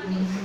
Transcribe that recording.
Amén.